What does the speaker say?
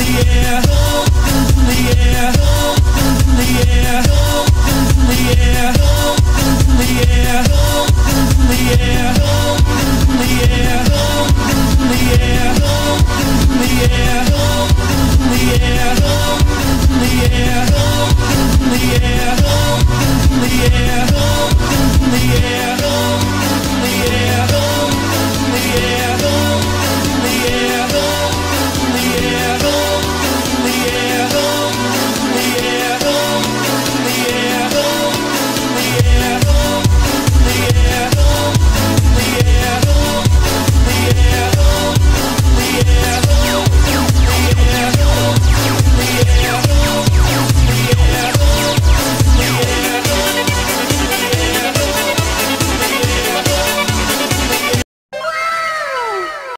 yeah